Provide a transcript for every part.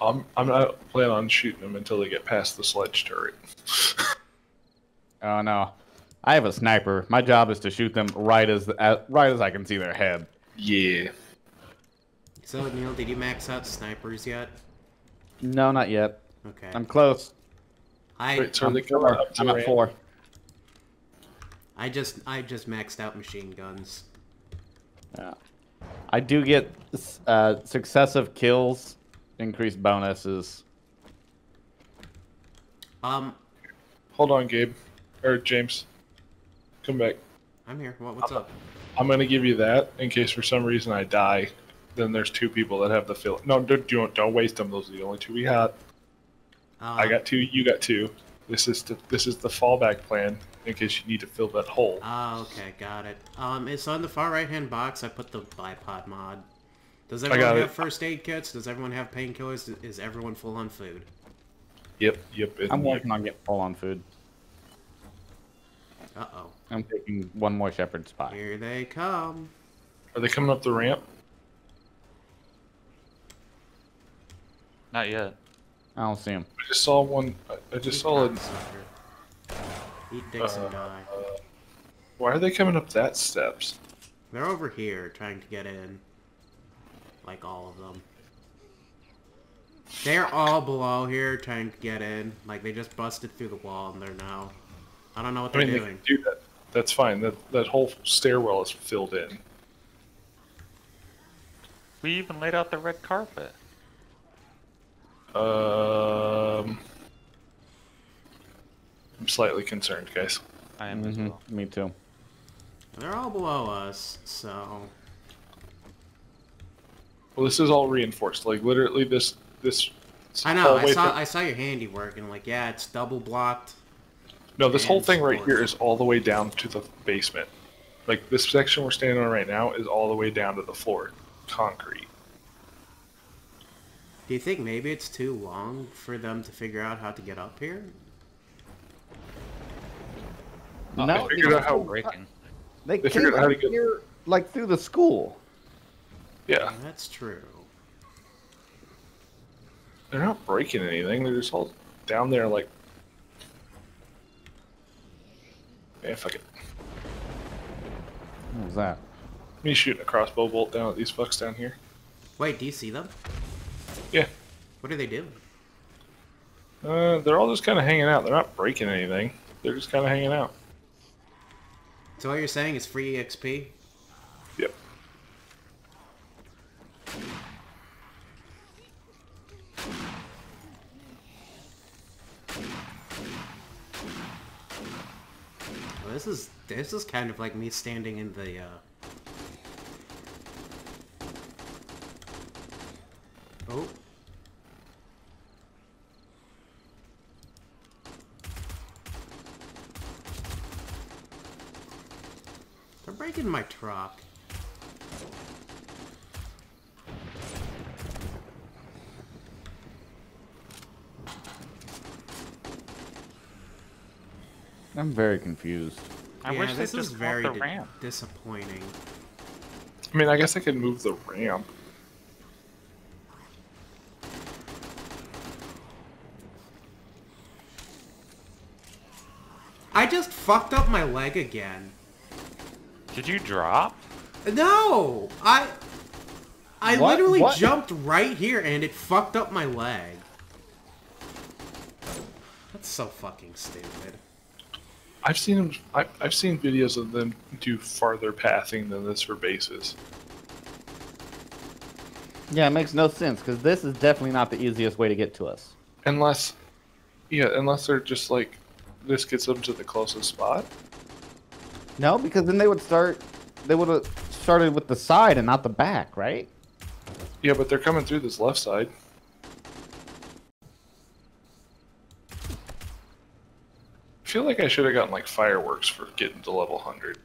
I'm I'm not planning on shooting them until they get past the sledge turret. Oh no, I have a sniper. My job is to shoot them right as uh, right as I can see their head. Yeah. So Neil, did you max out snipers yet? No, not yet. Okay. I'm close. I Wait, so are I'm they coming four. up I'm at four. I just I just maxed out machine guns. Yeah. I do get uh, successive kills, increased bonuses. Um, Hold on, Gabe. Or James. Come back. I'm here. What, what's up? I'm gonna give you that in case for some reason I die. Then there's two people that have the fill. No, don't don't, don't waste them. Those are the only two we got. Uh, I got two. You got two. This is the this is the fallback plan in case you need to fill that hole. Ah, okay, got it. Um, it's on the far right-hand box. I put the bipod mod. Does got everyone it. have first aid kits? Does everyone have painkillers? Is everyone full on food? Yep, yep. I'm and working on getting full on food. Uh-oh. I'm taking one more shepherd spot. Here they come. Are they coming up the ramp? Not yet. I don't see him. I just saw one. I- I just saw it. Cocksucker. Eat dicks and die. Uh, why are they coming up that steps? They're over here trying to get in. Like all of them. They're all below here trying to get in. Like they just busted through the wall and they're now. I don't know what they're mean, doing. can do that. That's fine. That that whole stairwell is filled in. We even laid out the red carpet. Um, I'm slightly concerned, guys. I am as hmm well. Me too. They're all below us, so Well, this is all reinforced. Like literally, this this. I know. I saw. thing- I saw your handiwork, and like, yeah, it's double blocked. No, this whole thing right here is all the way down to the basement. Like this section we're standing on right now is all the way down to the floor, concrete. Do you think maybe it's too long for them to figure out how to get up here? I No, figured out how. Breaking. they, they figured out how to get- here like through the school. Yeah, That's true. they're not breaking anything. They're just all down there, like. Yeah, fuck it. What was that? Me shooting a crossbow bolt down at these fucks down here. Wait, do you see them? Yeah. What do they do? Uh, they're all just kind of hanging out. They're not breaking anything. They're just kind of hanging out. So what you're saying is free XP? This is this is kind of like me standing in the. uh... Oh. They're breaking my truck. I'm very confused. I yeah, wish this is very very the ramp. disappointing. I mean, I guess I could move the ramp. I just fucked up my leg again. Did you drop? No, I I What? literally What? jumped right here and it fucked up my leg. That's so fucking stupid. I've seen them. I, I've seen videos of them do farther pathing than this for bases. Yeah, it makes no sense because this is definitely not the easiest way to get to us. Unless, yeah, unless they're just like, this gets them to the closest spot. No, because then they would start. They would have started with the side and not the back, right? Yeah, but they're coming through this left side. I feel like I should have gotten like fireworks for getting to level 100.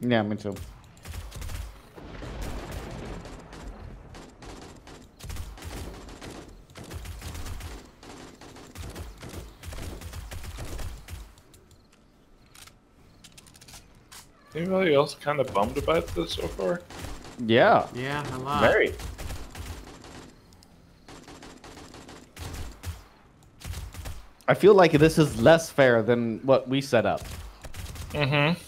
Yeah, me too. Anybody else kind of bummed about this so far? Yeah, Yeah, a lot. very. I feel like this is less fair than what we set up. Mm-hmm.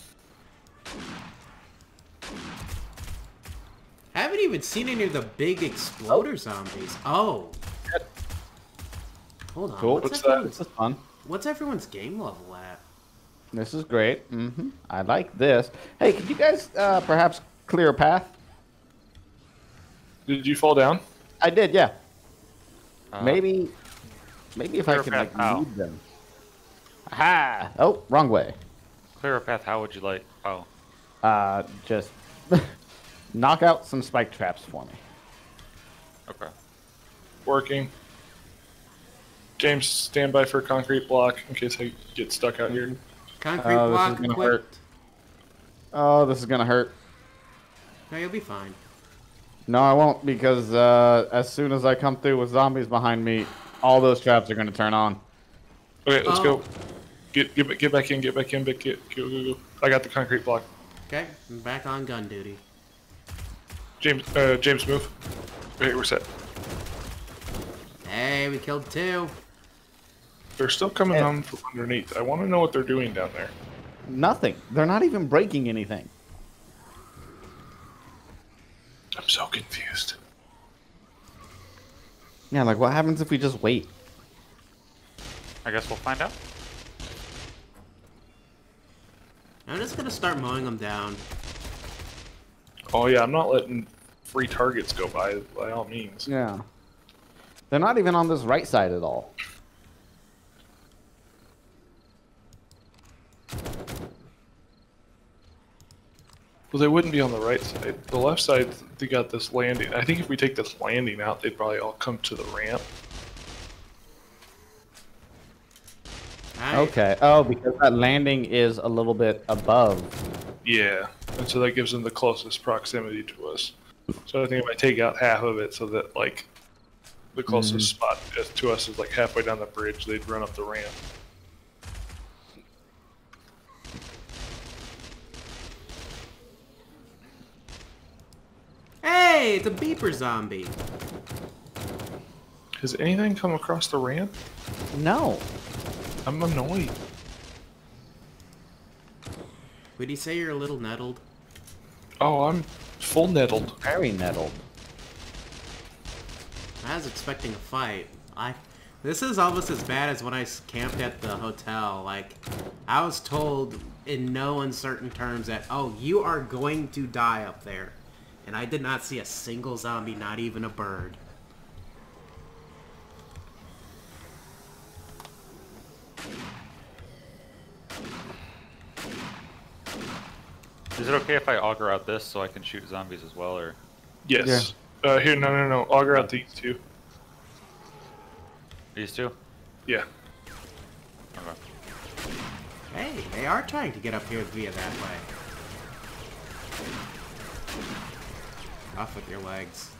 I haven't even seen any of the big exploder zombies. Oh. Hold on. Cool. What's, What's that? everyone's, This is fun. what's everyone's game level at? This is great. hmm I like this. Hey, could you guys uh, perhaps clear a path? Did you fall down? I did, yeah. Uh, maybe, maybe if I clear a could like how? lead them. Aha! Oh, wrong way. Clear a path. How would you like? Oh, Uh, just knock out some spike traps for me. okay. Working. James, stand by for a concrete block in case I get stuck out here. Concrete Oh, this is block gonna equipped. hurt. Oh, this is gonna hurt. No, you'll be fine. No, I won't because uh, as soon as I come through with zombies behind me, all those traps are gonna turn on. Okay, let's Oh. go. Get get get back in. Get back in. Get, get go go go. I got the concrete block. Okay, I'm back on gun duty. James, uh, James, move. Okay, we're set. Hey, we killed two. They're still coming Yeah. down from underneath. I want to know what they're doing down there. Nothing. They're not even breaking anything. I'm so confused. Yeah, like what happens if we just wait? I guess we'll find out. I'm just gonna start mowing them down. Oh yeah, I'm not letting free targets go by by all means. Yeah. They're not even on this right side at all. Well, they wouldn't be on the right side. The left side, they got this landing. I think if we take this landing out, they'd probably all come to the ramp. Okay. Oh, because that landing is a little bit above. Yeah, and so that gives them the closest proximity to us. So I think if I take out half of it, so that like the closest mm-hmm. spot to us is like halfway down the bridge, they'd run up the ramp. Hey, it's a beeper zombie. Has anything come across the ramp? No. I'm annoyed. Would you say you're a little nettled? Oh, I'm full nettled. Very nettled. I was expecting a fight. I. This is almost as bad as when I camped at the hotel. Like, I was told in no uncertain terms that, oh, you are going to die up there. And I did not see a single zombie, not even a bird. Is it okay if I auger out this so I can shoot zombies as well, or? Yes. Uh, here, no, no, no. Auger out these two. These two? Yeah. Okay. Hey, they are trying to get up here via that way. Off with your legs.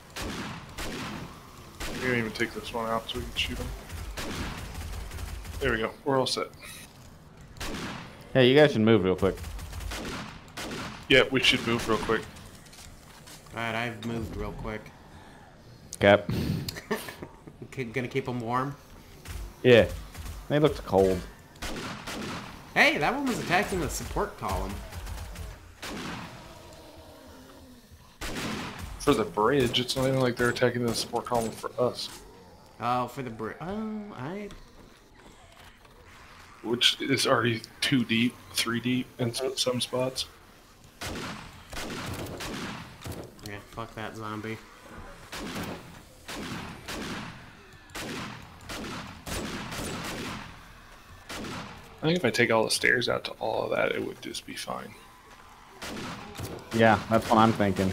We can even take this one out so we can shoot them. There we go. We're all set. Hey, you guys should move real quick. Yeah, we should move real quick. Alright, I've moved real quick. Cap. Gonna keep them warm. Yeah. They looked cold. Hey, that one was attacking the support column. For the bridge, it's not even like they're attacking the support column for us, Oh, for the bridge. Oh, um, I. which is already two deep, three deep in some spots. Yeah, fuck that zombie. I think if I take all the stairs out to all of that, it would just be fine. Yeah, that's what I'm thinking.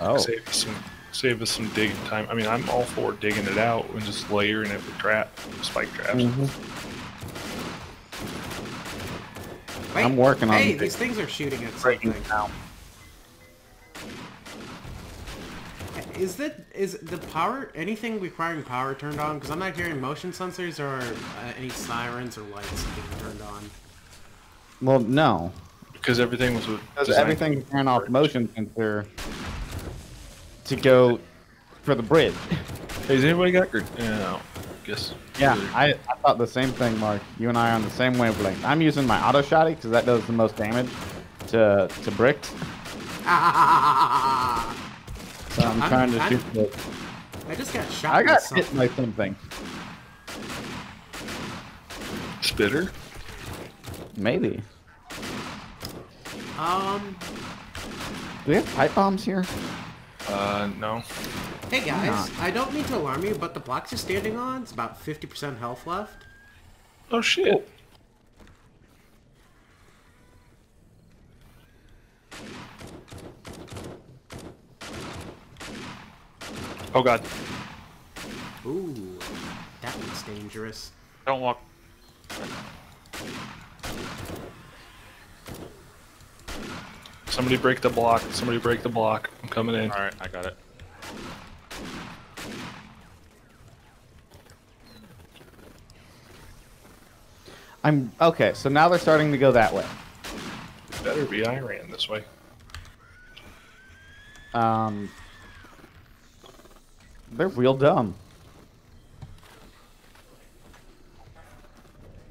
Oh. Save us some, save us some digging time. I mean, I'm all for digging it out and just layering it with trap, spike traps. Wait, I'm working on Hey, it. these things are shooting at Breaking something. it down. Is that is the power anything requiring power turned on? Because I'm not hearing motion sensors or uh, any sirens or lights being turned on. Well, no. Because everything was Because everything turned off motion sensor to go for the bridge. Hey, has anybody got? gr- Yeah, no. guess. Yeah, I, I thought the same thing, Mark. You and I are on the same wavelength. I'm using my auto shotty because that does the most damage to to bricks. I So I'm, I'm- trying to I'm- shoot the. just got shot. I got something. hit by something. Spitter. Maybe. Um. Do we have pipe bombs here? Uh, no. Hey guys. I don't mean to alarm you, but the block you're standing on is about 50% health left. Oh shit. Oh god. Ooh, that looks dangerous. Don't walk. Somebody break the block. Somebody break the block. I'm coming in. All right, I got it. I'm okay. So now they're starting to go that way. Better be. I ran this way. Um, they're real dumb.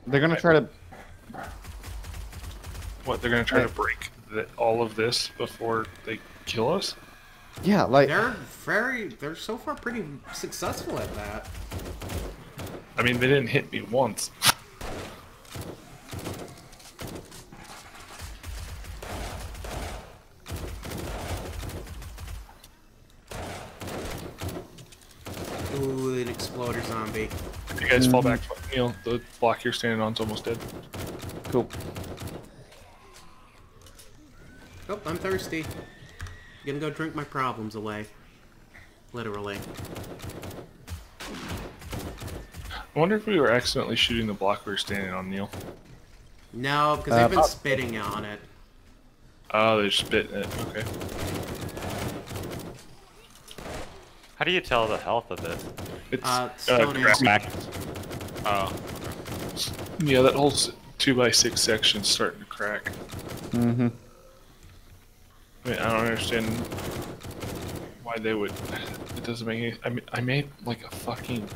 They're gonna try to. What? They're gonna try to break the, all of this before they kill us? Yeah, like They're very, they're so far pretty successful at that. I mean, they didn't hit me once. Ooh, an exploder zombie. You guys fall mm-hmm. back. Neil, the block you're standing on is almost dead. cool. Oh, I'm thirsty. Gonna go drink my problems away. Literally. I wonder if we were accidentally shooting the block we were standing on, Neil. No, because Uh, they've been oh. spitting on it. Oh, they're spitting it. Okay. How do you tell the health of this? It's Uh, stone and cracked. Oh, Yeah, that whole two by six section's starting to crack. Mm-hmm. I mean, I don't understand why they would. It doesn't make any. I mean, I made like a fucking.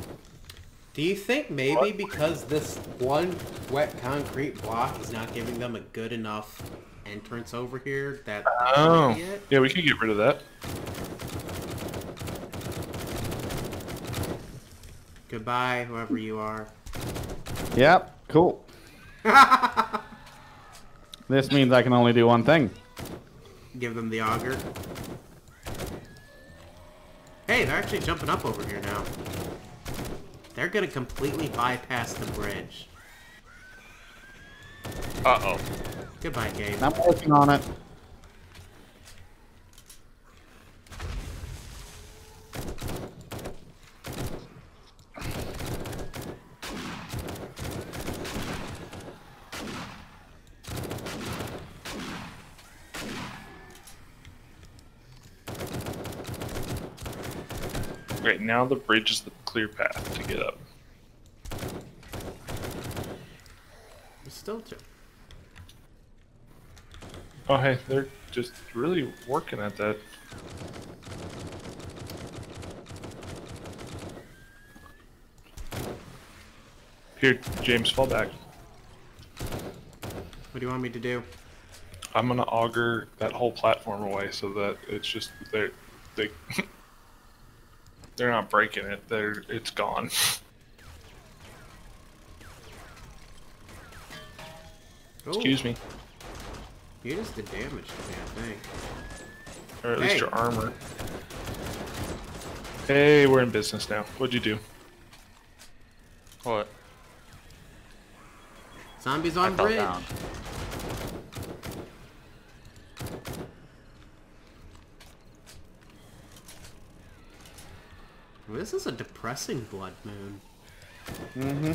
Do you think maybe What? because this one wet concrete block is not giving them a good enough entrance over here that Oh, it? yeah, we could get rid of that. Goodbye, whoever you are. Yep. Cool. this means I can only do one thing. Give them the auger. Hey, they're actually jumping up over here now. They're gonna completely bypass the bridge. uh oh. Goodbye, game. I'm working on it. Now the bridge is the clear path to get up. Still two. Oh, hey, they're just really working at that. Here, James, fall back. What do you want me to do? I'm gonna auger that whole platform away so that it's just they're they they're not breaking it. They're it's gone. Oh, Excuse me, You just did damage to me, I think. or at least your armor. Hey, we're in business now. What'd you do? What? Zombies I on fell bridge. down. This is a depressing blood moon. Mm-hmm.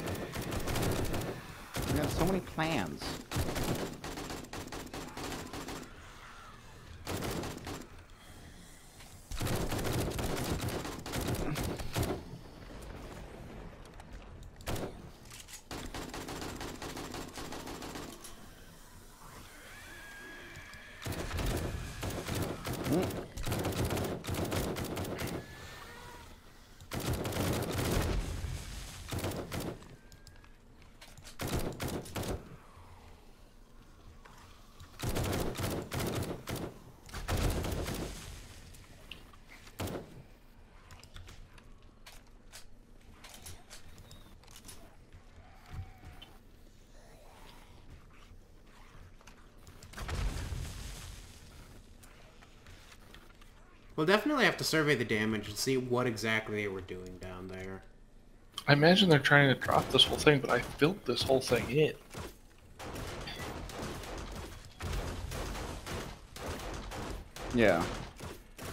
We have so many plans. We'll definitely have to survey the damage and see what exactly they were doing down there. I imagine they're trying to drop this whole thing, but I built this whole thing in. Yeah.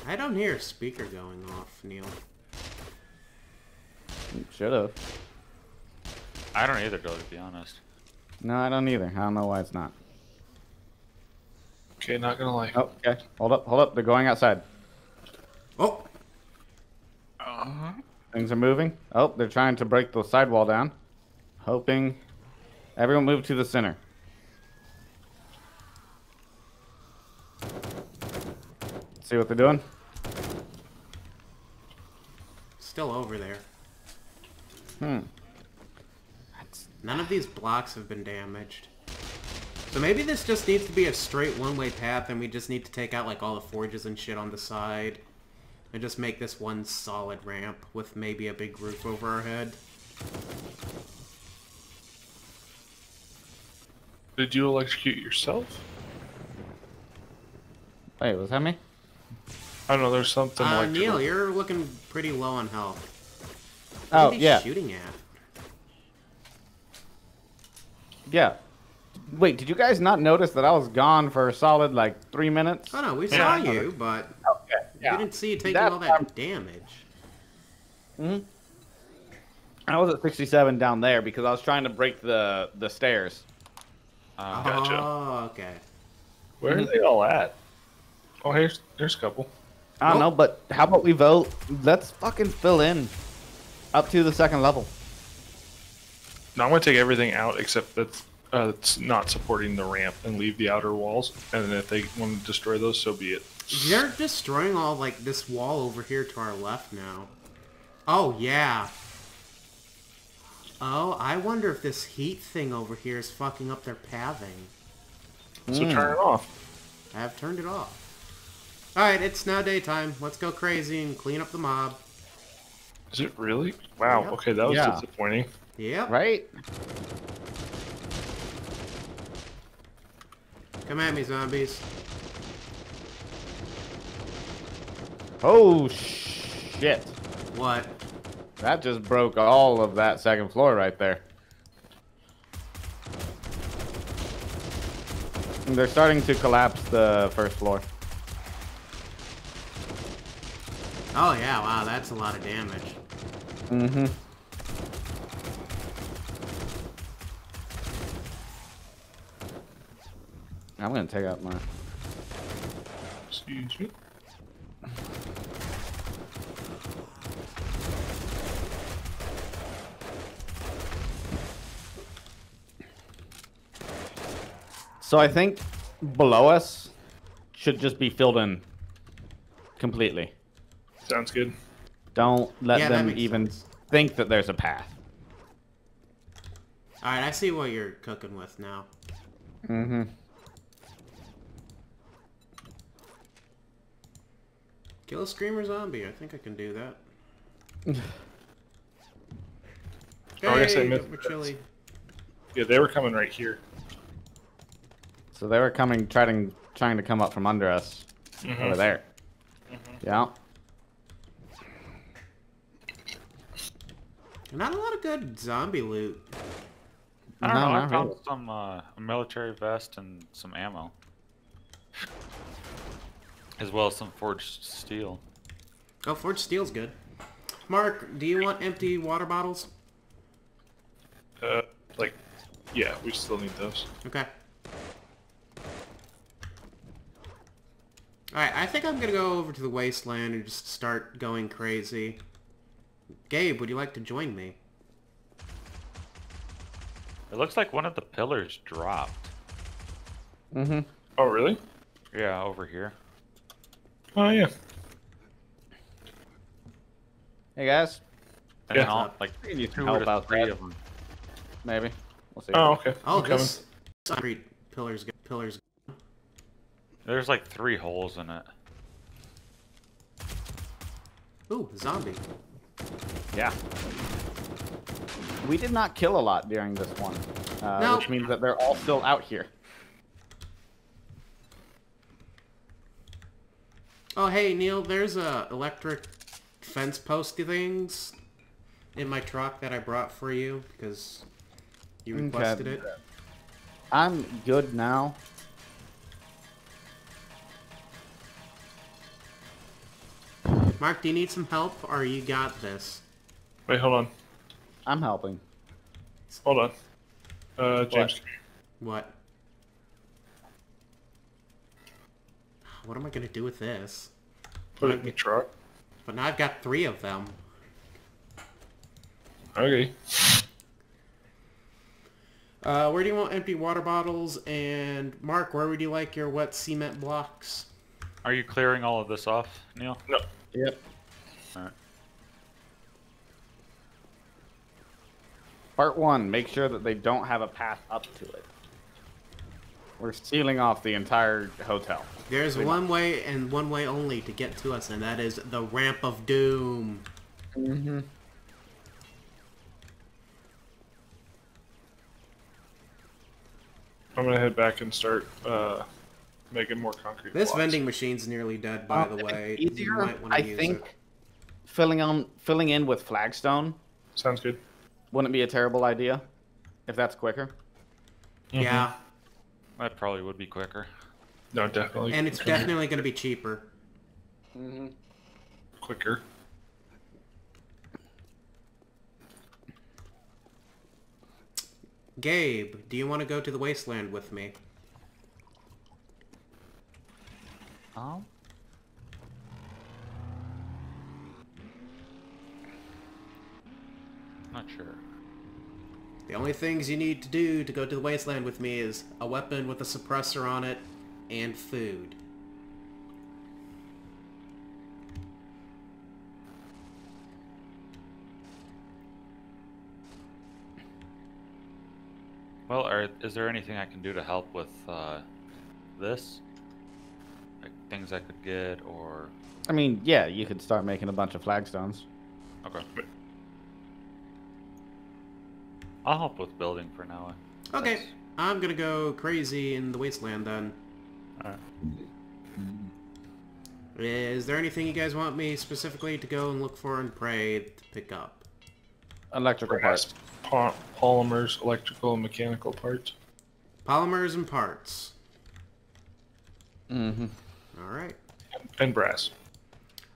I don't hear a speaker going off, Neil. Should have. I don't either, though, to be honest. No, I don't either. I don't know why it's not. Okay, not gonna lie. Oh, okay. Hold up, hold up. They're going outside. Oh, Things are moving. Oh, they're trying to break the sidewall down. Hoping everyone move to the center. See what they're doing? still over there. Hmm. None of these blocks have been damaged. So maybe this just needs to be a straight one-way path and we just need to take out like all the forges and shit on the side. And just make this one solid ramp with maybe a big roof over our head. Did you electrocute yourself? Wait, was that me? I don't know. There's something Uh, like. Neil, you're looking pretty low on health. What Oh, are they yeah. shooting at? Yeah. Wait, did you guys not notice that I was gone for a solid like three minutes? Oh no, we Yeah. saw you, but Okay. we didn't see you taking That all that time- damage. I was at 67 down there because I was trying to break the the stairs. Uh, Gotcha. Oh, okay. Where are they all at? Oh, here's there's a couple. I don't Well- know, but how about we vote? Let's fucking fill in up to the second level. Now I'm gonna take everything out except that's uh, it's not supporting the ramp and leave the outer walls. And if they want to destroy those, so be it. They're destroying all like this wall over here to our left now. Oh yeah. Oh, I wonder if this heat thing over here is fucking up their pathing. So turn hmm. it off. I have turned it off. Alright, it's now daytime. Let's go crazy and clean up the mob. Is it really? Wow. Yep. Okay, that was Yeah. disappointing. Yep. Right? Come at me, zombies. Oh shit. What? That just broke all of that second floor right there. They're starting to collapse the first floor. Oh yeah, wow, that's a lot of damage. Mm-hmm. I'm gonna take out my. Excuse me. So I think below us should just be filled in completely. Sounds good. Don't let Yeah, them even sense. think that there's a path. Alright, I see what you're cooking with now. Mm-hmm. Kill a screamer zombie. I think I can do that. Oh, I guess I missed we're Yeah, they were coming right here. So they were coming, trying, trying to come up from under us Mhm. over there. Yeah. Not a lot of good zombie loot. I don't No, know. I found really. some uh, a military vest and some ammo, as well as some forged steel. Oh, forged steel's good. Mark, do you want empty water bottles? Uh, like, yeah, we still need those. Okay. Alright, I think I'm gonna go over to the wasteland and just start going crazy. Gabe, would you like to join me? It looks like one of the pillars dropped. Mm-hmm. Oh, really? Yeah, over here. Oh, yeah. Hey guys, And Yeah. then all, like We can use two help out three there. of them. maybe. We'll see. Oh, okay. Oh, I'm coming. this concrete pillars, pillars. There's like three holes in it. Ooh, zombie. Yeah. We did not kill a lot during this one, uh, No. which means that they're all still out here. Oh, hey, Neil, there's a electric fence posty things in my truck that I brought for you because you Okay. requested it. I'm good now. Mark, do you need some help or you got this? Wait, hold on. I'm helping. Hold on. Uh, James, come here. What? What am I gonna do with this? put it in the truck. But now I've got three of them. Okay. Uh, where do you want empty water bottles? And Mark, where would you like your wet cement blocks? Are you clearing all of this off, Neil? No. Yep. Alright. Part one, make sure that they don't have a path up to it. We're sealing off the entire hotel. There's one way and one way only to get to us, and that is the Ramp of Doom. Mm-hmm. I'm gonna head back and start uh, making more concrete. This blocks. vending machine's nearly dead, by the Uh, way. easier, you might want to I use think, it. filling on filling in with flagstone Sounds good. wouldn't be a terrible idea, if that's quicker. Yeah, That probably would be quicker. No, definitely. and it's definitely going to be cheaper. Mm-hmm. quicker. Gabe, do you want to go to the wasteland with me? Oh. Not sure. The only things you need to do to go to the wasteland with me is a weapon with a suppressor on it and food. Well, are, is there anything I can do to help with uh, this? Like things I could get, or I mean, yeah, you could start making a bunch of flagstones. okay. I'll help with building for now. Okay, That's- I'm gonna go crazy in the wasteland then. Alright. Is there anything you guys want me specifically to go and look for and pray to pick up? Electrical parts. Po- polymers, electrical, and mechanical parts. Polymers and parts. Mm-hmm. Alright. And brass.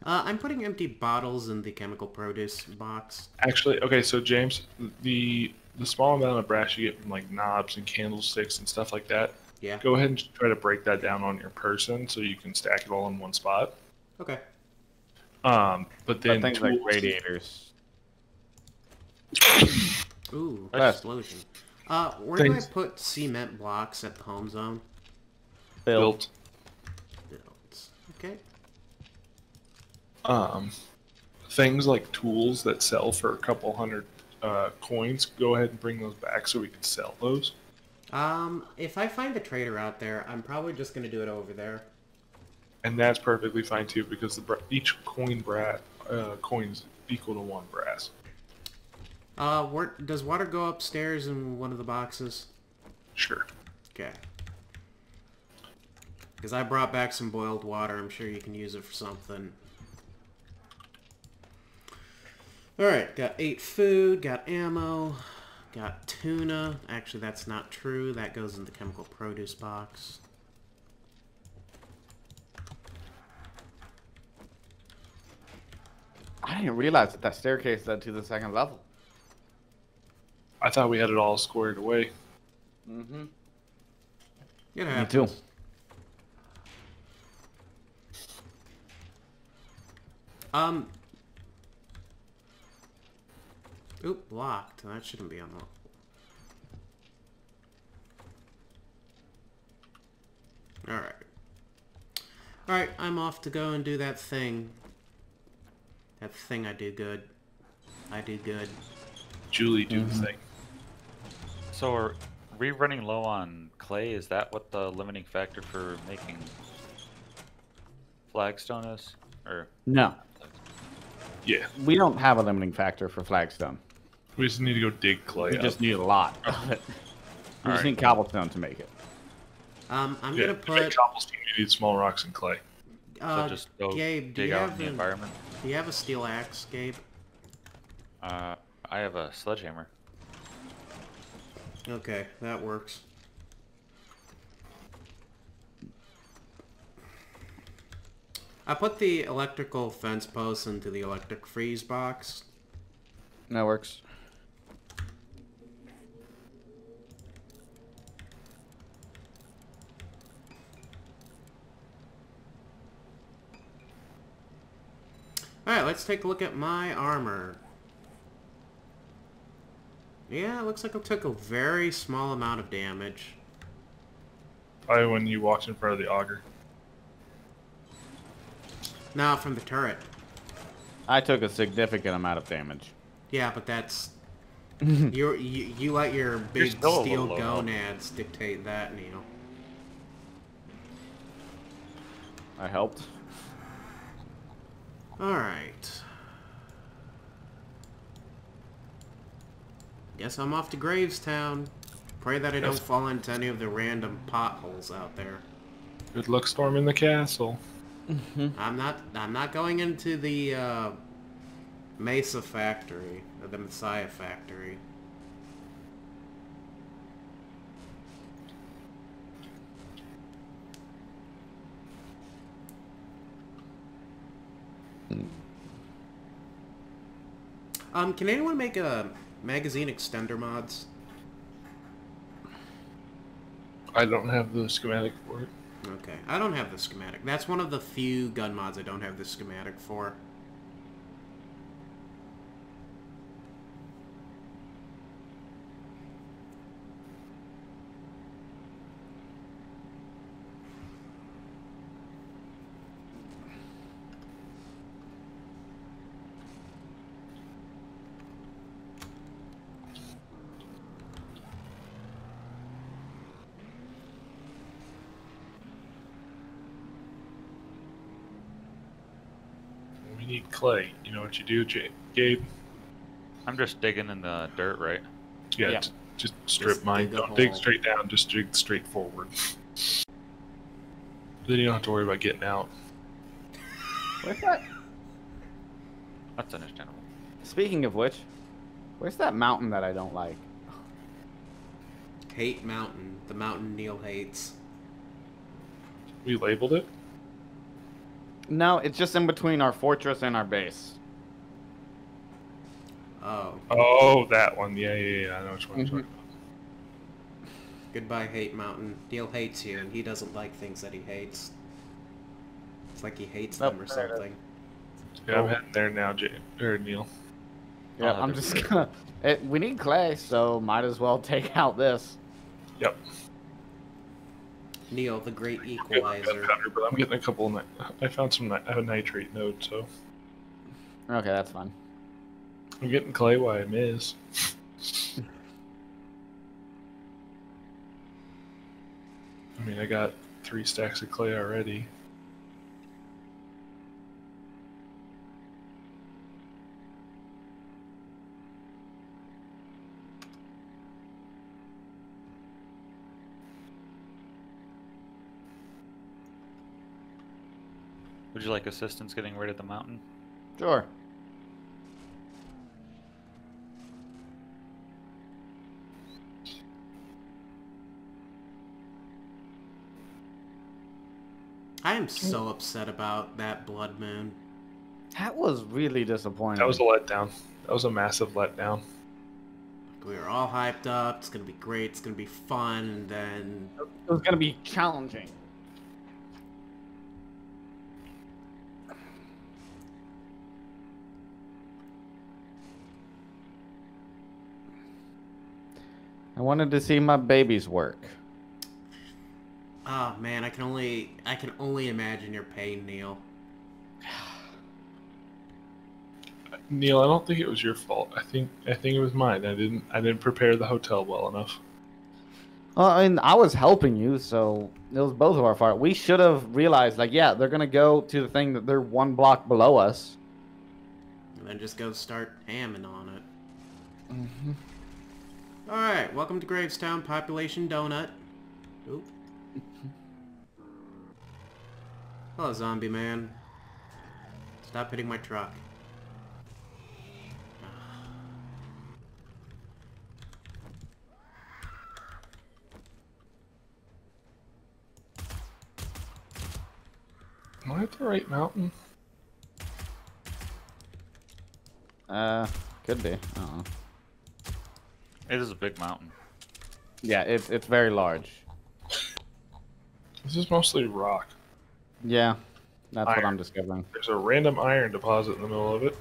Uh, I'm putting empty bottles in the chemical produce box. Actually, okay, so James, the the small amount of brass you get from like knobs and candlesticks and stuff like that, Yeah. go ahead and try to break that down on your person so you can stack it all in one spot. Okay. Um, but then things like radiators. Ooh, Yes. explosion. Uh, where do I put cement blocks at the home zone? Built. built Builds. Okay. um, things like tools that sell for a couple hundred uh, coins. Go ahead and bring those back so we can sell those. Um, if I find a trader out there, I'm probably just gonna do it over there. And that's perfectly fine too because the each coin brat uh, coins equal to one brass. Uh, where, does water go upstairs in one of the boxes? Sure. Okay. Because I brought back some boiled water. I'm sure you can use it for something. Alright, got eight food, got ammo, got tuna. Actually, that's not true. That goes in the chemical produce box. I didn't realize that that staircase led to the second level. I thought we had it all squared away. Mm-hmm. It Me too. Um. Oop, locked. That shouldn't be unlocked. Alright. Alright, I'm off to go and do that thing. That thing I do good. I do good. Julie, do Mm-hmm. the thing. So are we running low on clay? Is that what the limiting factor for making flagstone is? Or No, Yeah, we don't have a limiting factor for flagstone. we just need to go dig clay. We up. just need a lot of it. We just Alright. need cobblestone to make it. Um, I'm yeah, gonna to make put... cobblestone, you need small rocks and clay. Uh, just go Gabe, do dig you out have in the a- environment. Do you have a steel axe, Gabe? Uh, I have a sledgehammer. Okay, that works. I put the electrical fence post into the electric freeze box. That works. Alright, let's take a look at my armor. Yeah, it looks like I took a very small amount of damage. Probably when you walked in front of the auger. Now from the turret. I took a significant amount of damage. Yeah, but that's you you you let your big steel little low. gonads dictate that, Neil. I helped. All right. Guess I'm off to Gravestowne. Pray that I don't Yes. fall into any of the random potholes out there. Good luck storming the castle. I'm not. I'm not going into the uh, Mesa factory or the Messiah factory. Um, can anyone make a magazine extender mods? I don't have the schematic for it. Okay, I don't have the schematic. That's one of the few gun mods I don't have the schematic for. We need clay. You know what you do, J- Gabe? I'm just digging in the dirt, right? Yeah, Yeah. just strip Just mine. dig Don't dig straight down. Just dig straight forward. then you don't have to worry about getting out. Where's that? That's understandable. Speaking of which, where's that mountain that I don't like? Hate Mountain, the mountain Neil hates. We labeled it. No, it's just in between our fortress and our base. Oh, Oh, that one. Yeah, yeah, yeah. I know which one you're Mhm. talking goodbye Hate Mountain. Neil hates you, and he doesn't like things that he hates. It's like he hates Nope, them or there it is. something. about. Yeah, I'm heading there now, Jay or Neil. Yeah, have I'm just gonna. It, we need clay, so might as well take out this. Yep. Neil, the great equalizer. gunpowder, but I'm getting a couple. Ni- I found some ni- a nitrate node, so Okay, that's fine. I'm getting clay while I miss. I mean, I got three stacks of clay already. Would you like assistance getting rid of the mountain? Sure. I am so upset about that blood moon. That was really disappointing. That was a letdown. That was a massive letdown. We were all hyped up. It's gonna be great. It's gonna be fun, and then It was gonna be challenging. I wanted to see my babies work. oh man, I can only I can only imagine your pain, Neil. Neil, I don't think it was your fault. I think I think it was mine. I didn't I didn't prepare the hotel well enough. Well, I mean, I was helping you, so it was both of our fault. We should have realized, like, yeah, they're gonna go to the thing that they're one block below us. And then just go start hamming on it. All right, welcome to Gravestowne, population donut. Oop. Hello, zombie man. Stop hitting my truck. Am I at the right mountain? Uh, could be. I don't know. It is a big mountain. Yeah, it's it's very large. This is mostly rock. Yeah, that's what I'm discovering. There's a random iron deposit in the middle of it.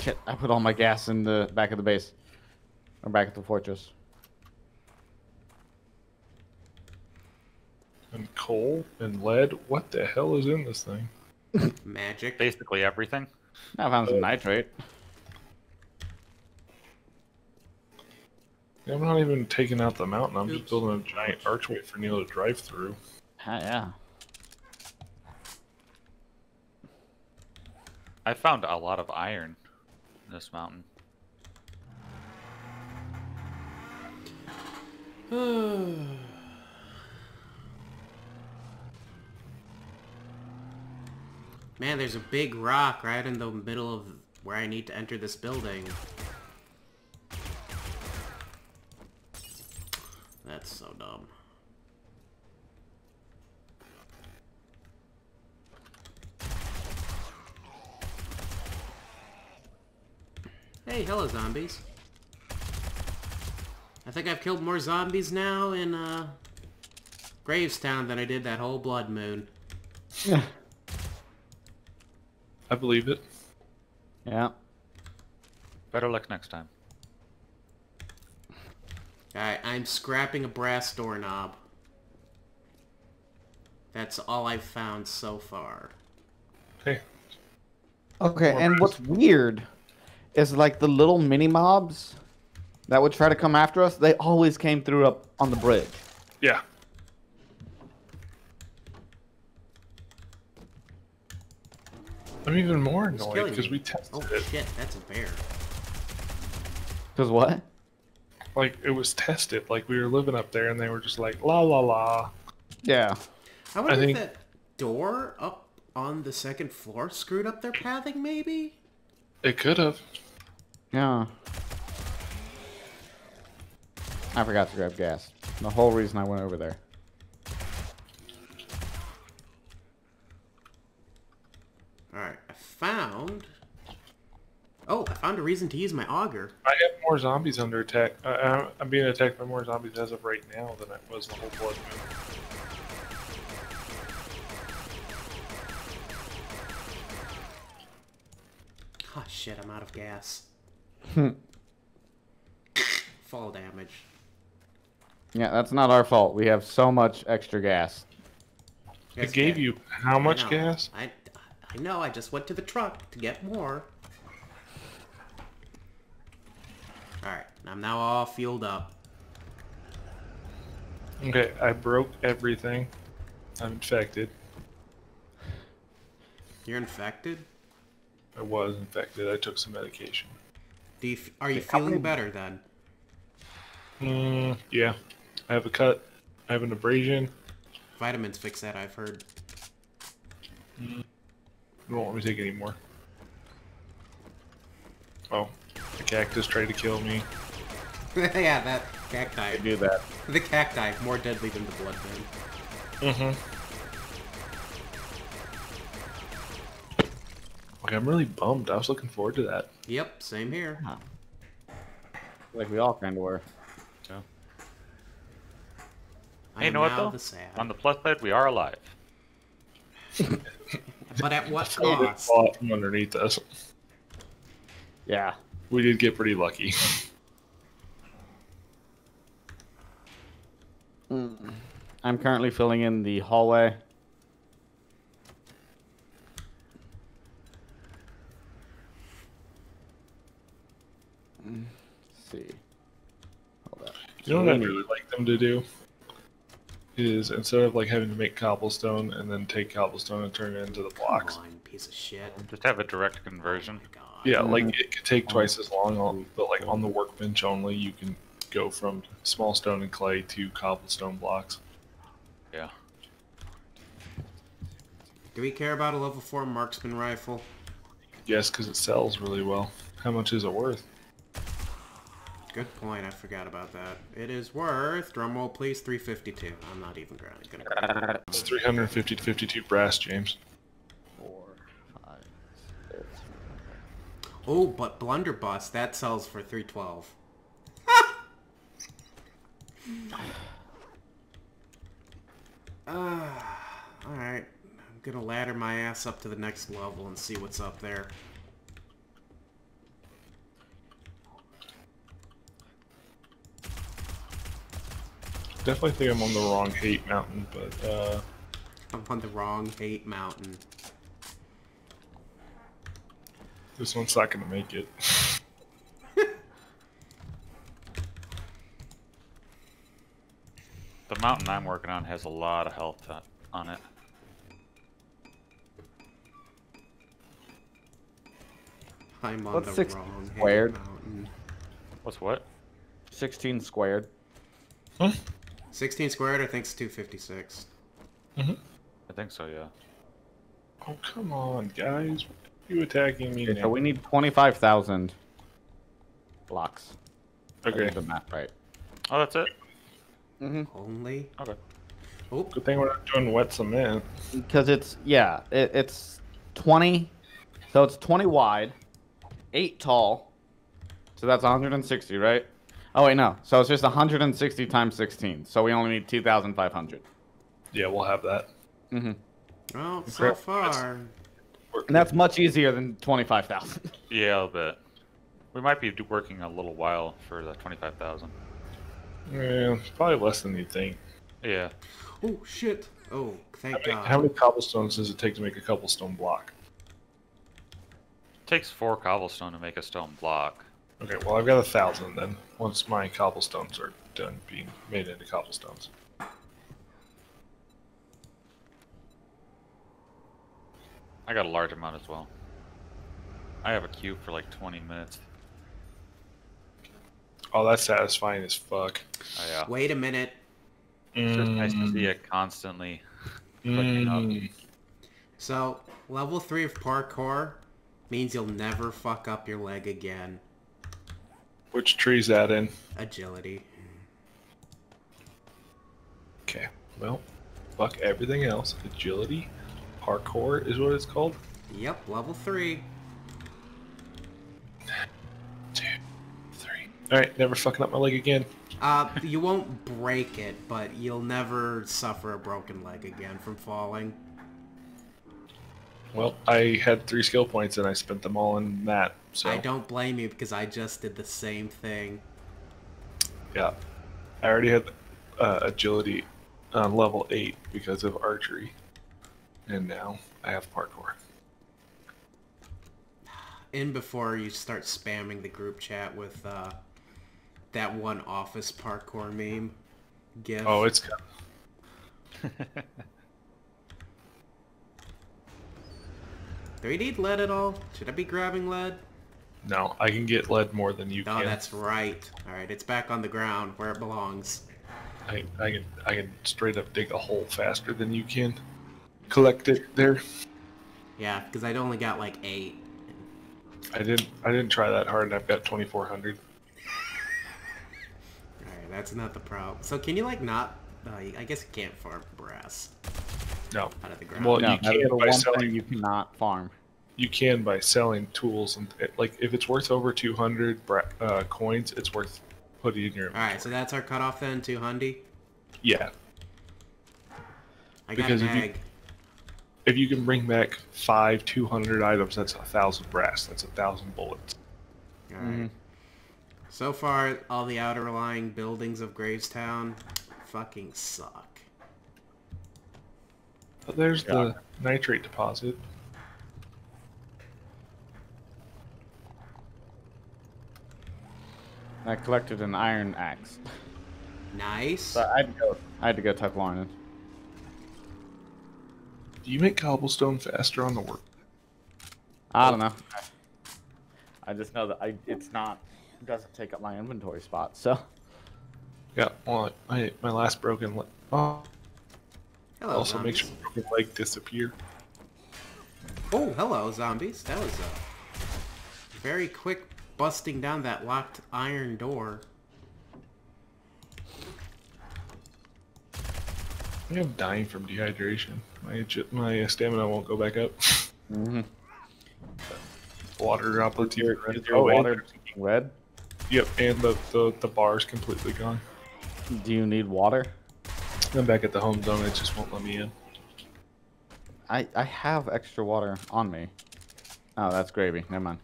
Shit, I put all my gas in the back of the base. Or back at the fortress. And coal and lead. What the hell is in this thing? Magic. Basically everything. I found some uh, nitrate. I'm not even taking out the mountain. I'm Oops. just building a giant archway for Neil to drive through. Ah, yeah. I found a lot of iron in this mountain. Man, there's a big rock right in the middle of where I need to enter this building. That's so dumb. Hey, hello zombies. I think I've killed more zombies now in, uh, Gravestowne than I did that whole Blood Moon. I believe it. Yeah. Better luck next time. Alright, I'm scrapping a brass doorknob. That's all I've found so far. Hey, Okay, More and brass. what's weird is like the little mini mobs that would try to come after us, they always came through up on the bridge. yeah. I'm even more Who's annoyed because we tested Oh it. shit, that's a bear. Cause what? Like it was tested. Like we were living up there, and they were just like la la la. Yeah. I wonder think- if that door up on the second floor screwed up their pathing, maybe? It could have. Yeah. I forgot to grab gas. The whole reason I went over there. Alright, I found... Oh, I found a reason to use my auger. I have more zombies under attack. I, I, I'm being attacked by more zombies as of right now than I was the whole blood moon. Oh shit, I'm out of gas. Hmm. Fall damage. Yeah, that's not our fault. We have so much extra gas. I Yes, gave okay. you how much know. gas? I, I know, I just went to the truck to get more. Alright, I'm now all fueled up. Okay, I broke everything. I'm infected. You're infected? I was infected. I took some medication. Do you, f- are you feeling better then? Mm, yeah. I have a cut. I have an abrasion. Vitamins fix that, I've heard. You won't let me take any more. Oh, the cactus tried to kill me. yeah, that cacti. I Do that. The cacti, more deadly than the blood moon. Mm-hmm. Like I'm really bummed. I was looking forward to that. Yep, same here. Like we all kind of were. I Hey, you know what, though? the. On the plus side, we are alive. But at what cost? from underneath us. Yeah. We did get pretty lucky. I'm currently filling in the hallway. Let's see. Hold up. You know what I'd really like them to do? Is instead of like having to make cobblestone and then take cobblestone and turn it into the blocks. On, piece of shit. Just have a direct conversion. Oh God. Yeah, like it could take oh. twice as long, on- but like on the workbench only, you can go from small stone and clay to cobblestone blocks. Yeah. Do we care about a level 4 marksman rifle? Yes, because it sells really well. How much is it worth? Good point, I forgot about that. It is worth, drumroll please, 352. I'm not even gonna... gonna It's 350 to 52 brass, James. Four, five, six. oh, but Blunderbuss, that sells for 312. Ah, alright. I'm gonna ladder my ass up to the next level and see what's up there. Definitely think I'm on the wrong hate mountain, but uh, I'm on the wrong hate mountain. this one's not gonna make it. mountain I'm working on has a lot of health on it. I'm on What's the 16 wrong squared? mountain. What's what? 16 squared. Huh? 16 squared, I think it's 256. Mm-hmm. I think so, yeah. Oh come on, guys! You attacking me Okay, so now? we need 25,000 blocks. I Okay. did the math right. Oh, that's it? Mm-hmm. Only? Okay. Oh, Good thing we're not doing wet cement. Because it's, yeah, it, it's 20, so it's 20 wide, 8 tall, so that's 160, right? Oh, wait, no. So it's just 160 times 16, so we only need 2,500. Yeah, we'll have that. Mm-hmm. well, so far. And that's much easier than 25,000. Yeah, I'll bet. We might be working a little while for the 25,000. Yeah, probably less than you think. Yeah. Oh, shit. Oh, How thank many, God. how many cobblestones does it take to make a cobblestone block? takes four cobblestone to make a stone block. Okay, well I've got a thousand then. Once my cobblestones are done being made into cobblestones. I got a large amount as well. I have a queue for like 20 minutes. Oh, that's satisfying as fuck. Oh, yeah. Wait a minute. It's just nice to Mm. see it constantly clicking up. Mm. So, level 3 of parkour means you'll never fuck up your leg again. Which tree's that in? Agility. Okay. Well, fuck everything else. Agility, parkour is what it's called. Yep, level 3. Three. All right, never fucking up my leg again. Uh, you won't break it, but you'll never suffer a broken leg again from falling. Well, I had three skill points and I spent them all in that. So I don't blame you because I just did the same thing. yeah, I already had uh, agility on level eight because of archery, and now I have parkour. In before you start spamming the group chat with uh, that one office parkour meme. GIF. Oh, it's. Do we need lead at all? Should I be grabbing lead? No, I can get lead more than you can. No, can. that's right. Alright, it's back on the ground where it belongs. I, I can I can straight up dig a hole faster than you can. Collect it there. Yeah, because I'd only got like eight. I didn't I didn't try that hard, and I've got 2,400. Alright, that's not the problem. So can you like not... Uh, I guess you can't farm brass No, out of the ground. Well, no, you can the by one selling- thing you cannot farm. you can by selling tools and like if it's worth over 200 uh, coins, it's worth putting in your. Alright, so that's our cutoff then, 200. Yeah, I got Because an if you- if you can bring back five 200 items, that's a thousand brass. That's a thousand bullets. Alright. Mhm. So far, all the outer lying buildings of Gravestowne fucking suck. But there's Yeah. the nitrate deposit. I collected an iron axe. Nice. But I had to go. I had to go tuck Lauren in. Do you make cobblestone faster on the work? I don't know. I just know that I it's not it doesn't take up my inventory spot. So Yeah. Well, my my last broken leg. Oh, Hello, also makes zombies. your broken leg disappear. Oh, hello, zombies. That was uh, very quick busting down that locked iron door. I am dying from dehydration. My my stamina won't go back up. Mm-hmm. Water droplets here. Is your Oh, water red? Yep, and the, the the bar is completely gone. Do you need water? I'm back at the home zone. It just won't let me in. I I have extra water on me. Oh, that's gravy. Never mind.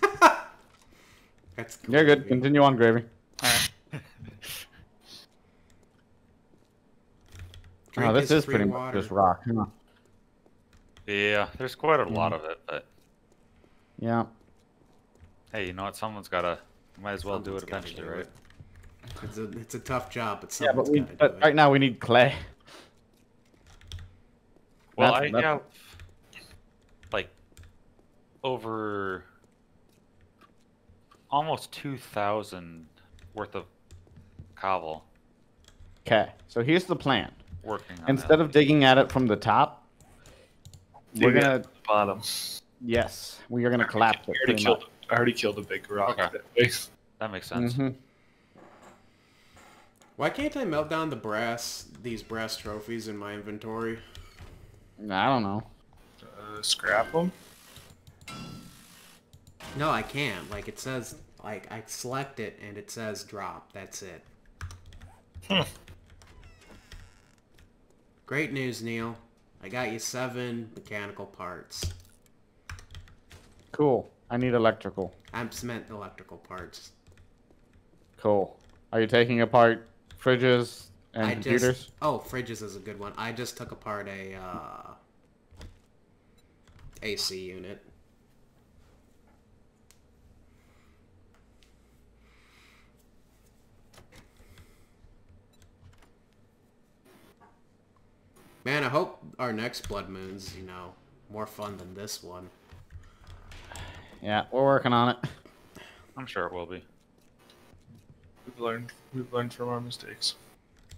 That's You're good. Continue on gravy. Oh, Drink oh, this his is free pretty much just rock. Huh? Yeah, there's quite a lot of it, but Yeah. hey, you know what? Someone's gotta. Might as well do it eventually, do right? it. It's a it's a tough job, but Yeah, but we gotta but it. right now we need clay. Well, That's- I that's- have like over almost two thousand worth of cobble Okay. So here's the plan. working on Instead of digging at it from the top, we're gonna at the bottom. yes, we are gonna collapse it. already Pretty killed. much. I already killed a big rock. Okay. that that. that makes sense. hmm Why can't I melt down the brass these brass trophies in my inventory? I don't know. Uh, scrap them. No, I can't. Like it says like I select it and it says drop. That's it. Hmm. Great news, Neil. I got you seven mechanical parts. Cool. I need electrical. I'm cement electrical parts. Cool. Are you taking apart fridges and I computers? just oh fridges is a good one. I just took apart a uh, AC unit. Man, I hope our next Blood Moon's, you know, more fun than this one. Yeah, we're working on it. I'm sure it will be. We've learned. We've learned from our mistakes.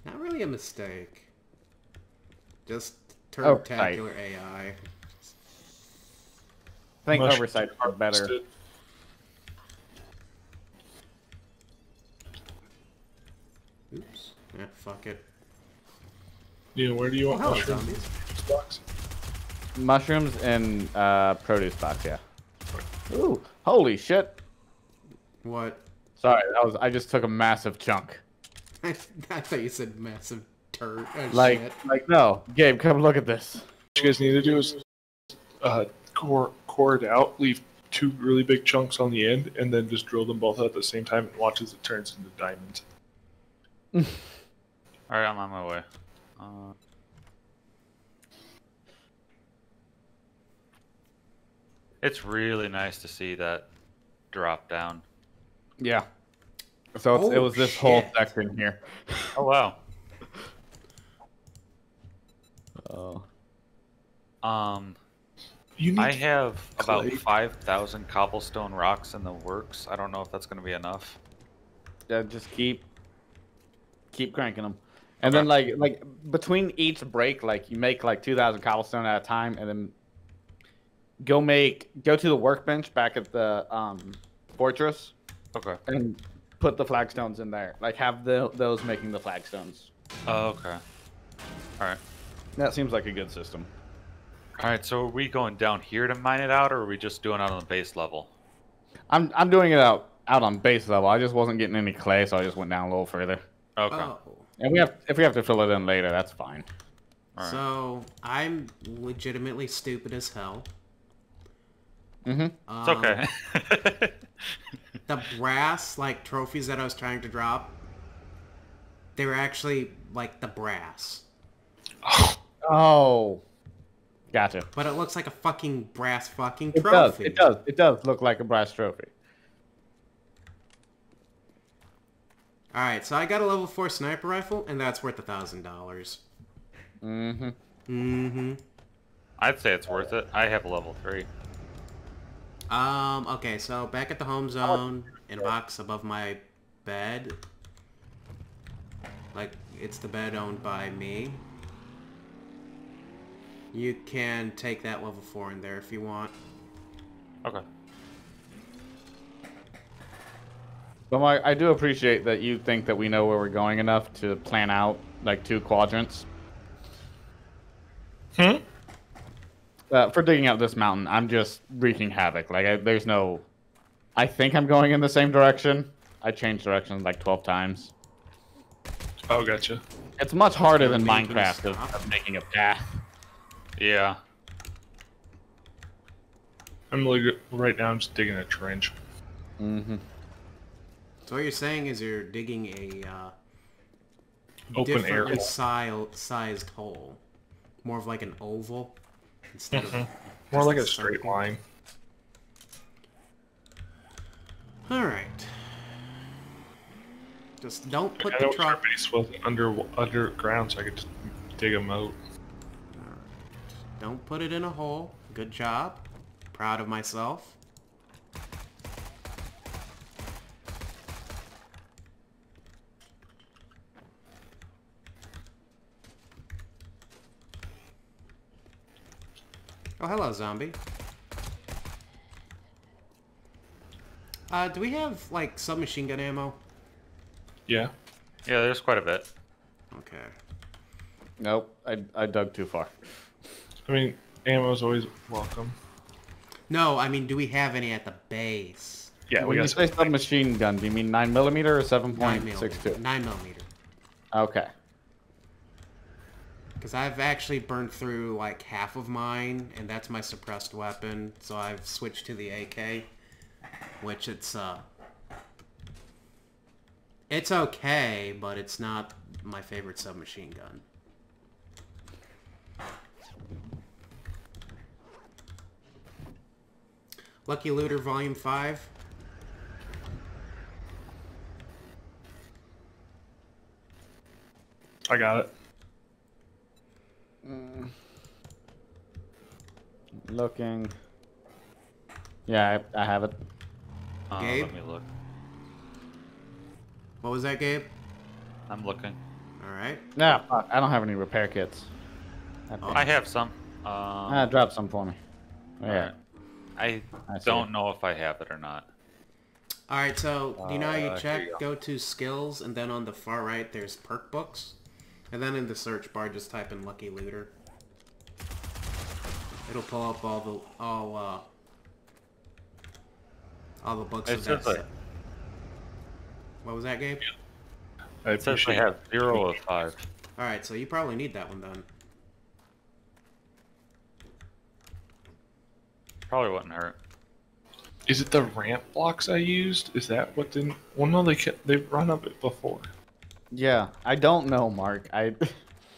Not really a mistake. Just Oh, turtacular AI. I think Mushrooms oversight are are better. harvested. Oops. Yeah, fuck it. Yeah, where do you Oh, want hello, mushrooms? zombies. Mushrooms and uh, produce box, yeah. Ooh, holy shit! What? Sorry, that was I just took a massive chunk. I, I thought you said massive turd. Oh, Like, shit. like no, Gabe, come look at this. What you guys need to do is uh, core core it out, leave two really big chunks on the end, and then just drill them both out at the same time and watch as it turns into diamonds. All right, I'm on my way. Uh, it's really nice to see that drop down. Yeah. So it's, it Oh, was this whole section here. Oh wow. Oh. Um, You need I have about five thousand cobblestone rocks in the works. I don't know if that's gonna be enough. Yeah, just keep keep cranking them. And then like like between each break, like you make like two thousand cobblestone at a time, and then go make go to the workbench back at the um fortress Okay. and put the flagstones in there. Like have the those making the flagstones. Oh, okay. All right. That seems like a good system. All right. So are we going down here to mine it out, or are we just doing it on the base level? I'm I'm doing it out out on base level. I just wasn't getting any clay, so I just went down a little further. Okay. Oh. And we have if we have to fill it in later, that's fine. All right. So, I'm legitimately stupid as hell. Mm-hmm. It's okay. the brass, like, trophies that I was trying to drop, they were actually, like, the brass. Oh, gotcha. But it looks like a fucking brass fucking trophy. It trophy. does. It does. It does look like a brass trophy. Alright, so I got a level 4 sniper rifle, and that's worth a thousand dollars. Mm-hmm. Mm-hmm. I'd say it's worth it. I have a level three. Um, okay, so back at the home zone, in a box above my bed. Like, it's the bed owned by me. You can take that level 4 in there if you want. Okay. But Mark, I do appreciate that you think that we know where we're going enough to plan out like two quadrants. Hmm? Uh, for digging out this mountain, I'm just wreaking havoc. Like, I, there's no. I think I'm going in the same direction. I changed directions like 12 times. Oh, gotcha. It's much harder than Minecraft of, stop. of making a path. Yeah. I'm like, right now. I'm just digging a trench. Mm-hmm. So what you're saying is you're digging a uh, Open air hole. sized hole, more of like an oval instead of mm-hmm. More like a a straight circle. line. All right. Just don't put I the know truck. base wasn't under underground, so I could just dig them out. Don't put it in a hole. Good job. Proud of myself. Oh, hello, zombie. Uh, do we have, like, submachine gun ammo? Yeah. Yeah, there's quite a bit. Okay. Nope, I, I dug too far. I mean, ammo's always welcome. No, I mean, do we have any at the base? Yeah, we when you got say some. submachine gun, do you mean 9mm or 9 7.62? millimeter. 9 millimeter. Okay. Because I've actually burned through like half of mine, and that's my suppressed weapon. So I've switched to the AK, which it's uh, it's okay, but it's not my favorite submachine gun. Lucky Looter Volume Five. I got it. Looking. Yeah, I, I have it. Uh, Gabe? Let me look. What was that, Gabe? I'm looking. All right. Yeah, fuck, I don't have any repair kits. I have some. Um, Ah, drop some for me. Oh, yeah. alright. I I don't know if I have it or not. All right, so do you know how you Uh, here check? you go. to skills, and then on the far right there's perk books, and then in the search bar just type in Lucky Looter. It'll pull up all the all uh all the books It says I- set. What was that, Gabe? I It says I appreciate have zero of five. All right, so you probably need that one then. Probably wouldn't hurt. Is it the ramp blocks I used? Is that what didn't? Well, no, they kept, they've run up it before. Yeah, I don't know, Mark. I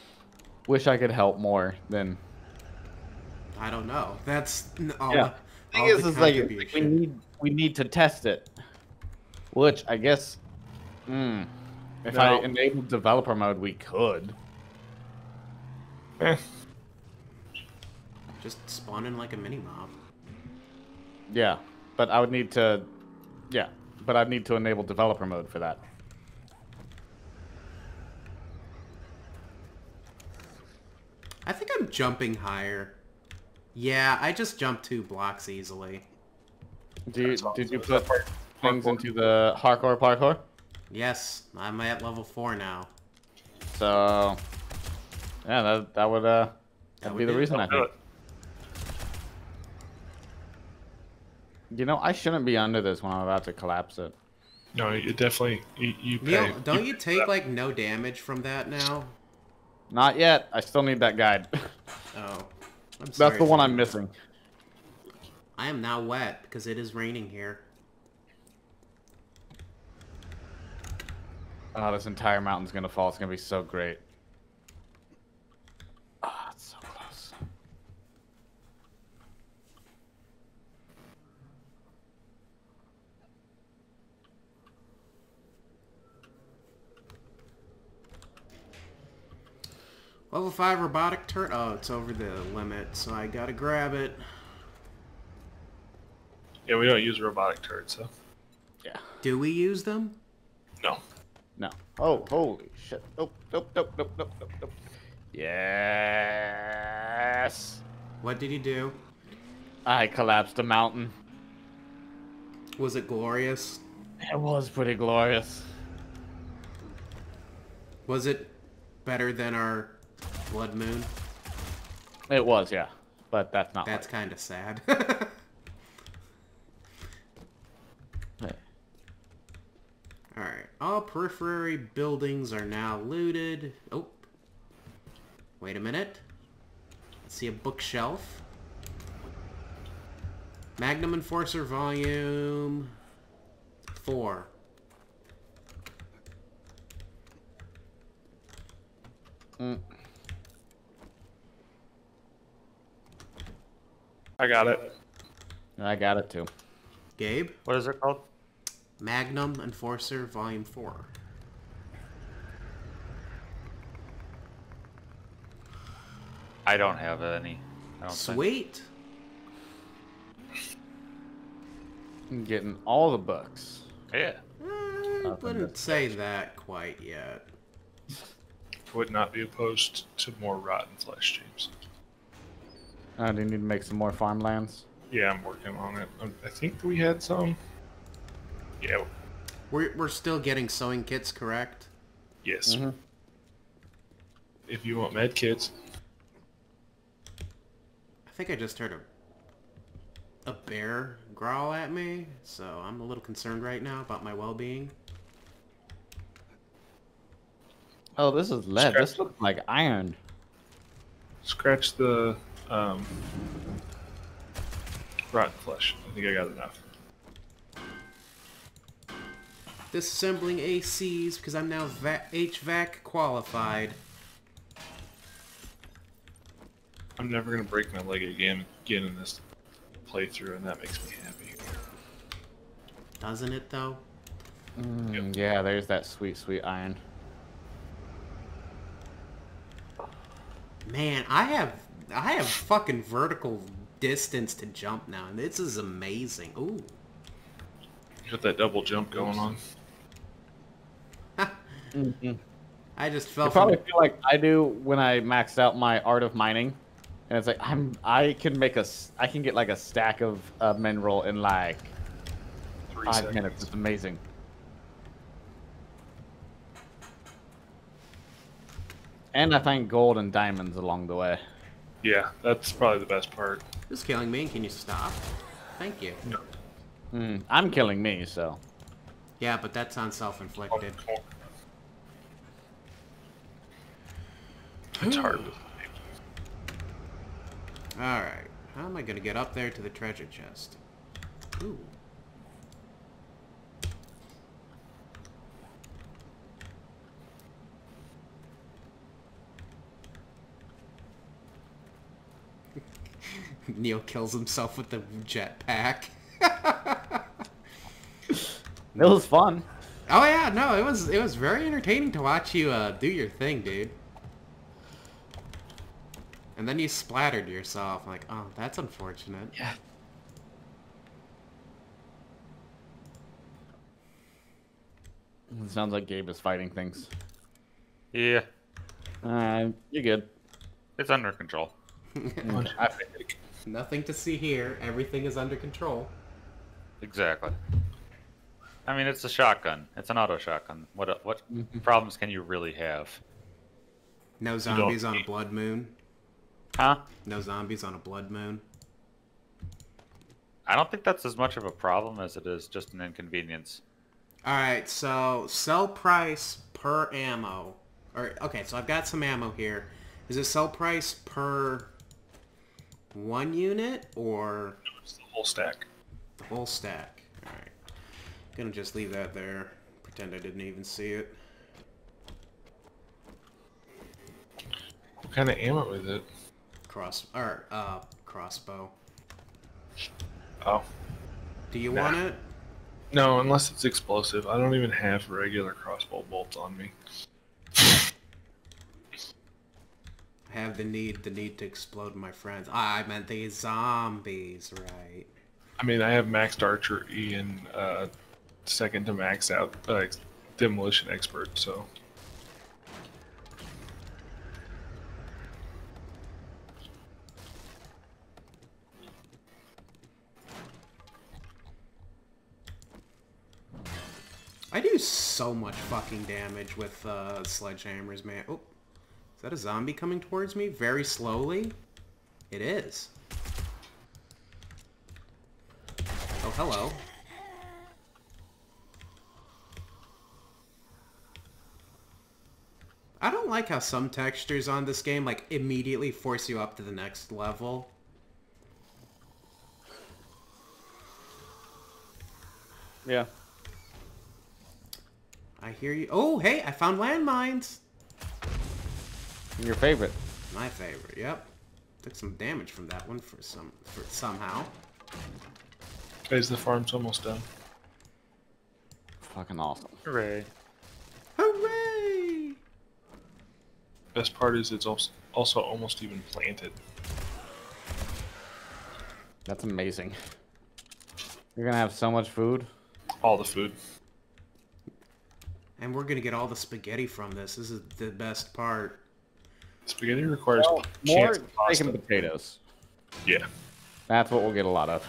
wish I could help more than. I don't know. That's all. Yeah. the- all Thing is, the is like, like we need we need to test it, which I guess. Hmm. If I No. enabled developer mode, we could. Eh, just spawn in like a mini mob. Yeah, but I would need to. Yeah, but I'd need to enable developer mode for that. I think I'm jumping higher. Yeah, I just jumped two blocks easily. Do you, That's did you put things into the hardcore parkour? Yes, I'm at level four now. So, yeah, that that would uh that'd would be the it. reason I do think. You know, I shouldn't be under this when I'm about to collapse it. no, you definitely you, you pay. Neil, don't you take like no damage from that now? Not yet. I still need that guide. Oh, I'm That's the one I'm missing. I am now wet because it is raining here. Oh, this entire mountain's gonna fall. It's gonna be so great. Ah, it's so close. Level five robotic turret. Oh, it's over the limit, so I gotta grab it. Yeah, we don't use robotic turrets, so Yeah. Do we use them? no. No. Oh, holy shit. Nope, nope, nope, nope, nope, nope, nope. Yes. What did you do? I collapsed a mountain. Was it glorious? It was pretty glorious. Was it better than our blood moon? It was, yeah. But that's not. That's kind of sad. Alright, all periphery buildings are now looted. Oh. Wait a minute. Let's see a bookshelf. Magnum Enforcer Volume 4. Mm. I got it. I got it too. Gabe? What is it called? Magnum Enforcer Volume 4. I don't have any. I don't think. Sweet. I'm getting all the books. Yeah. I Nothing wouldn't but- say that quite yet. Would not be opposed to more rotten flesh, James. Uh, do you need to make some more farmlands? Yeah, I'm working on it. Um, I think we had some. Yeah. We're, we're still getting sewing kits, correct? Yes. Mhm. If you want med kits, I think I just heard a, a bear growl at me, so I'm a little concerned right now about my well-being. Oh, this is lead. Scratch This looks like iron. scratch the um, rotten flesh. I think I got enough. Disassembling ACs because I'm now va- HVAC qualified. I'm never gonna break my leg again again in this playthrough, and that makes me happy. Doesn't it though? Mm, yeah, there's that sweet, sweet iron. Man, I have I have fucking vertical distance to jump now, and this is amazing. Ooh. Got that double jump going on. I just fell I from probably feel like I do when I maxed out my art of mining, and it's like I'm I can make a s- I can get like a stack of uh, mineral in like Three five seconds. minutes. It's amazing. And I find gold and diamonds along the way. Yeah, that's probably the best part. This is killing me. Can you stop? Thank you. No. Mm, I'm killing me, so Yeah, but that sounds self-inflicted. It's hard. Alright. How am I gonna get up there to the treasure chest? Ooh. Neil kills himself with the jetpack. it was fun. Oh yeah, no, it was it was very entertaining to watch you uh, do your thing, dude. And then you splattered yourself. Like, oh, that's unfortunate. Yeah. It sounds like Gabe is fighting things. Yeah. Uh, you're good. It's under control. I think. Nothing to see here. Everything is under control. Exactly. I mean, it's a shotgun. It's an auto shotgun. What what Mm-hmm. problems can you really have? No zombies on a blood moon. Huh? No zombies on a blood moon. I don't think that's as much of a problem as it is just an inconvenience. Alright, so sell price per ammo. Or okay, so I've got some ammo here. Is it sell price per one unit or It's the whole stack. the whole stack? Alright. Gonna just leave that there. Pretend I didn't even see it. What kind of ammo is it? Cross or uh crossbow. Oh. Do you Nah. want it? No, unless it's explosive. I don't even have regular crossbow bolts on me. have the need, the need to explode my friends. I meant these zombies, right? I mean, I have maxed Archer, Ian, uh, second to max out uh, demolition expert, so. I do so much fucking damage with uh, sledgehammers, man. Oh is that a zombie coming towards me very slowly? It is. Oh, hello. I don't like how some textures on this game like immediately force you up to the next level. Yeah. I hear you. Oh, hey, I found landmines. Your favorite. My favorite. Yep. Took some damage from that one for some for somehow. Guys, the farm's almost done. Fucking awesome. Hooray. Hooray! Best part is it's also also almost even planted. That's amazing. You're gonna have so much food. All the food. And we're gonna get all the spaghetti from this. This is the best part. Spaghetti requires more chance steak of pasta. and potatoes. Yeah. That's what we'll get a lot of.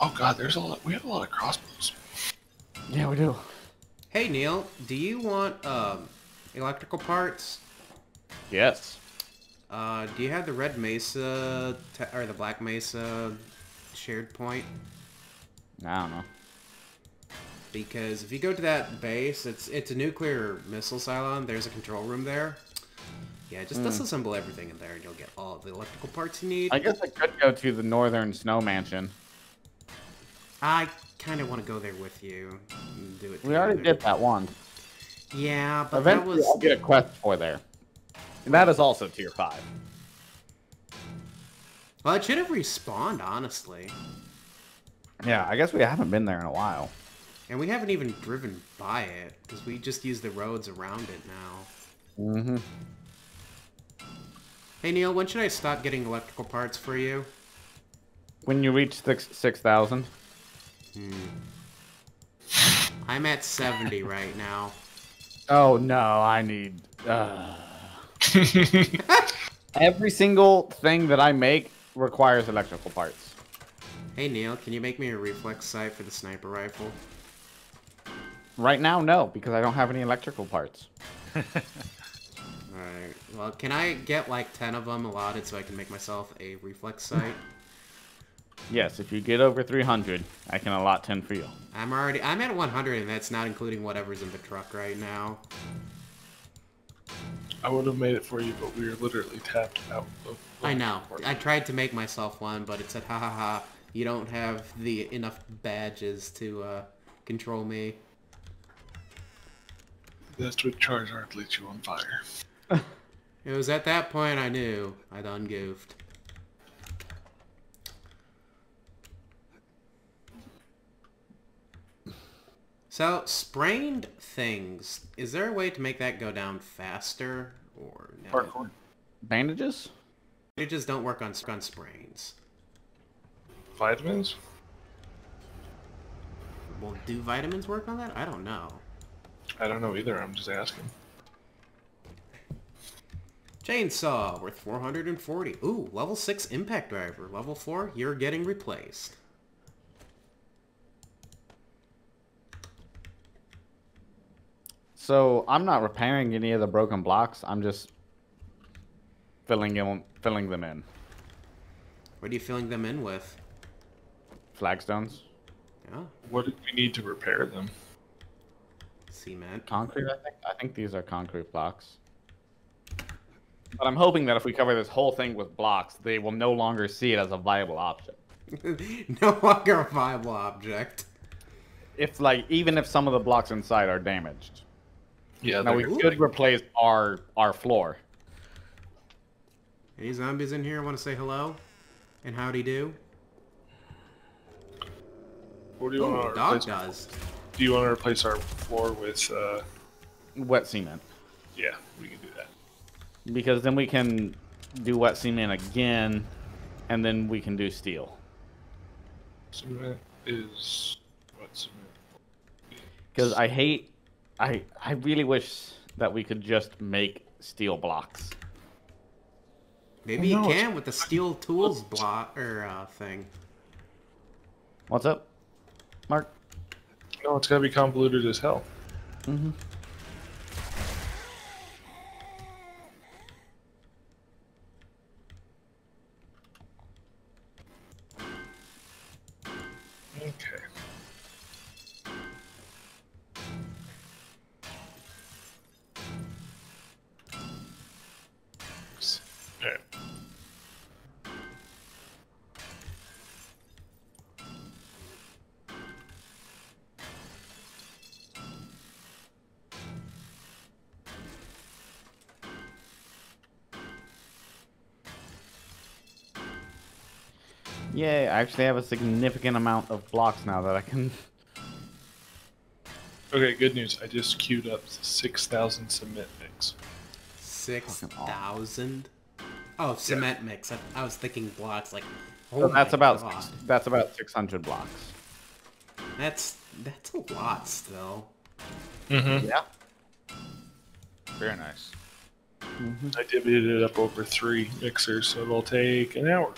Oh god, there's a lot. We have a lot of crossbows. Yeah, we do. Hey Neil, do you want um, electrical parts? Yes. Uh, do you have the Red Mesa or the Black Mesa shared point? I don't know. Because if you go to that base, it's it's a nuclear missile silo. There's a control room there. Yeah, just hmm. disassemble everything in there, and you'll get all the electrical parts you need. I guess I could go to the northern snow mansion. I kind of want to go there with you. and do it. We already together. did that one. Yeah, but that was I'll get a quest for there. And that is also tier five. well. It should have respawned, honestly. Yeah, I guess we haven't been there in a while. And we haven't even driven by it because we just use the roads around it now. Mm-hmm. Hey Neil, when should I stop getting electrical parts for you? When you reach six six thousand. I'm at 70 right now. Oh no, I need. Uh... Every single thing that I make requires electrical parts. Hey Neil, can you make me a reflex sight for the sniper rifle? Right now, no, because I don't have any electrical parts. Alright, well, can I get like 10 of them allotted so I can make myself a reflex sight? Yes, if you get over 300, I can allot 10 for you. I'm already, I'm at 100 and that's not including whatever's in the truck right now. I would have made it for you, but we were literally tapped out. Of I know. I tried to make myself one, but it said, ha ha ha, you don't have the enough badges to uh, control me. That's what Charizard lit you on fire. It was at that point I knew I done goofed. So, sprained things. Is there a way to make that go down faster? Or no? Parkour. Bandages? It just don't work on, on sprains. Vitamins? Well, do vitamins work on that? I don't know. I don't know either. I'm just asking. Chainsaw, worth 440. Ooh, level 6 impact driver. Level 4, you're getting replaced. So I'm not repairing any of the broken blocks. I'm just filling them, filling them in. What are you filling them in with? Flagstones, Yeah, What do we need to repair them? Cement. concrete. I think. I think these are concrete blocks. But I'm hoping that if we cover this whole thing with blocks, they will no longer see it as a viable option. no longer a viable object. If like even if some of the blocks inside are damaged, Yeah, now we they're- could replace our our floor. Any zombies in here want to say hello? And howdy do? what do you Ooh, want to dog replace? does. Do you want to replace our floor with? Uh, Wet cement. yeah, we can do that. Because then we can do wet cement again, and then we can do steel. Cement is what cement? Because I hate, I I really wish that we could just make steel blocks. Maybe you no, can with the steel tools block or uh, thing. What's up, Mark? No, it's gotta be convoluted as hell. Mm-hmm. Actually have a significant amount of blocks now that I can. Okay, good news. I just queued up 6,000 cement mix. Six Fucking awful. thousand. Oh, cement mix. I, I was thinking blocks. Like, oh So that's about God. that's about 600 blocks. That's that's a lot still. Mm-hmm. Yeah. Very nice. I divvied it up over three mixers, so it'll take an hour.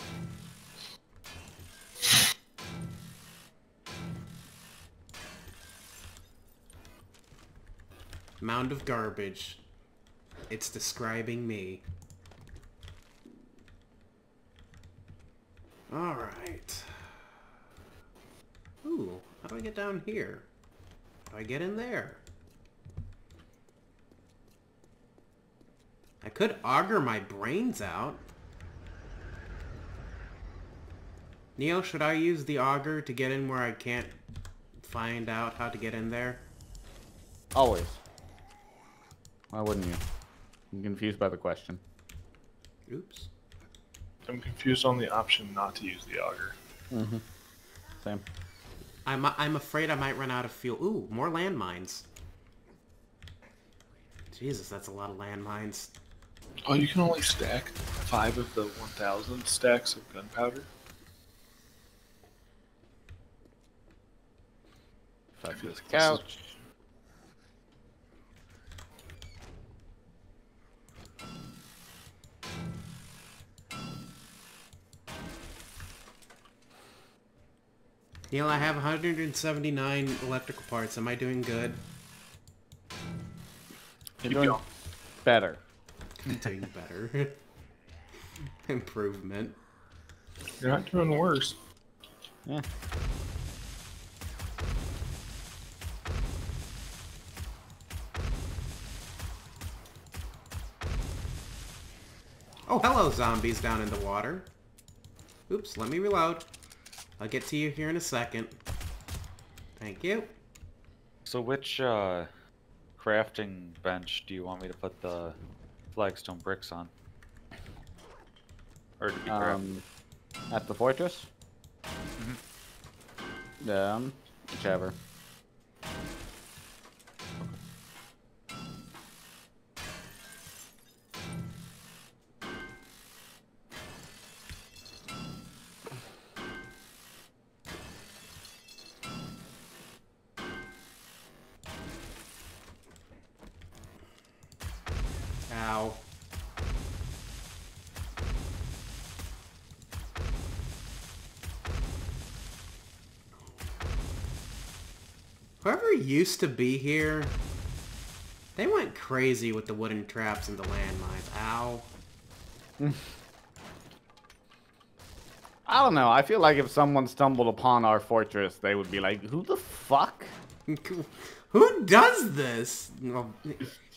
Mound of garbage. It's describing me. Alright. Ooh, how do I get down here? How do I get in there? I could auger my brains out. Neo, should I use the auger to get in where I can't find out how to get in there? Always. Why wouldn't you? I'm confused by the question. Oops. I'm confused on the option not to use the auger. Mm-hmm. Same. I'm I'm afraid I might run out of fuel. Ooh, more landmines. Jesus, that's a lot of landmines. Oh, you can only stack five of the 1,000 stacks of gunpowder? I feel like this is- Couch. Neil, I have 179 electrical parts. Am I doing good? You're doing going. better. I'm doing better. Improvement. You're not doing worse. Yeah. Oh, hello, zombies down in the water. Oops, let me reload. I'll get to you here in a second. Thank you. So which uh, crafting bench do you want me to put the flagstone bricks on? Or to be crafted? Um, at the fortress. Um, whichever. Used to be here, they went crazy with the wooden traps and the landmines. Ow. I don't know. I feel like if someone stumbled upon our fortress, they would be like, "Who the fuck?" Who does this?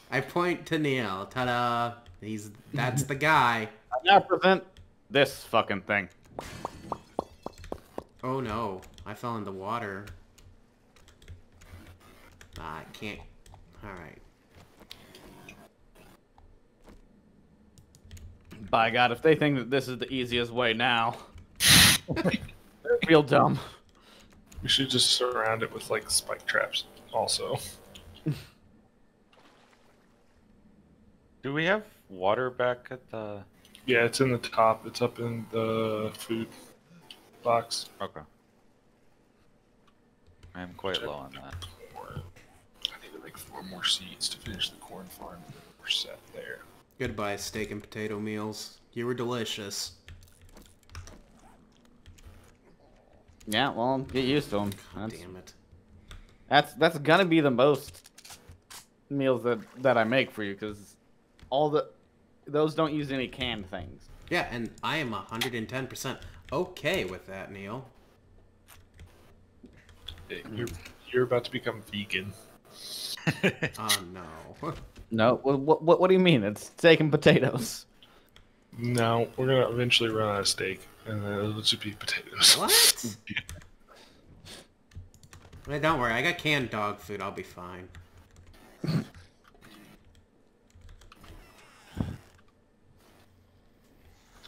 I point to Neil. Ta-da! He's that's the guy. I now present this fucking thing. Oh no! I fell in the water. I can't. All right. By God, if they think that this is the easiest way now, they're real dumb. We should just surround it with like spike traps also. Do we have water back at the? Yeah, it's in the top. It's up in the food box. Okay. I am quite low on that. Corn. I need to make four more seeds to finish the corn farm. We're set there. Goodbye, steak and potato meals. You were delicious. Yeah, well, get used to them. That's, Damn it. that's that's gonna be the most meals that that I make for you because all the those don't use any canned things. Yeah, and I am 110% okay with that, Neil. You're you're about to become vegan. Oh no. No, what what what, what do you mean? It's steak and potatoes. No, we're gonna eventually run out of steak, and then it'll just be potatoes. what? Hey, don't worry, I got canned dog food. I'll be fine.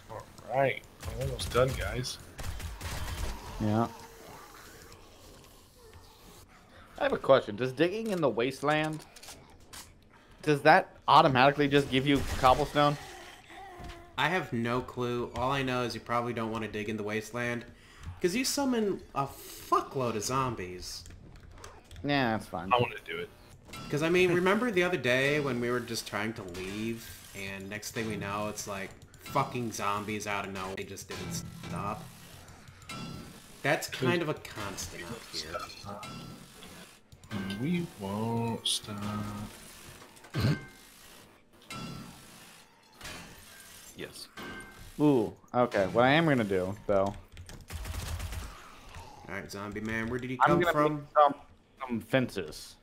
All right, I'm almost done, guys. Yeah. I have a question. Does digging in the wasteland does that automatically just give you cobblestone? I have no clue. All I know is you probably don't want to dig in the wasteland. Because you summon a fuckload of zombies. Yeah, that's fine. I want to do it. Because, I mean, remember the other day when we were just trying to leave, and next thing we know, it's like fucking zombies out of nowhere. They just didn't stop. That's kind of a constant out here. And we won't stop. Yes. Ooh, okay. What I am gonna do though, Alright, zombie man, where did you I'm come gonna from? some some fences,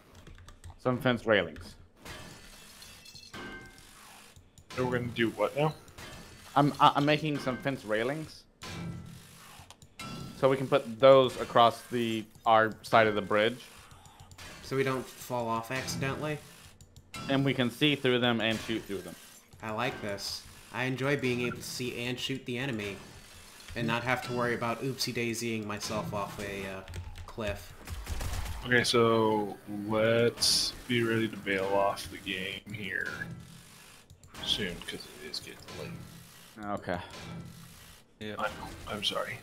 some fence railings. So we're gonna do what now? I'm I'm making some fence railings, so we can put those across the our side of the bridge, So we don't fall off accidentally? and we can see through them and shoot through them. I like this. I enjoy being able to see and shoot the enemy. And not have to worry about oopsie daisying myself off a uh, cliff. Okay, so let's be ready to bail off the game here soon because it is getting late. Okay. Yeah. I know. I'm sorry.